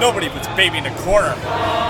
Nobody puts baby in a corner.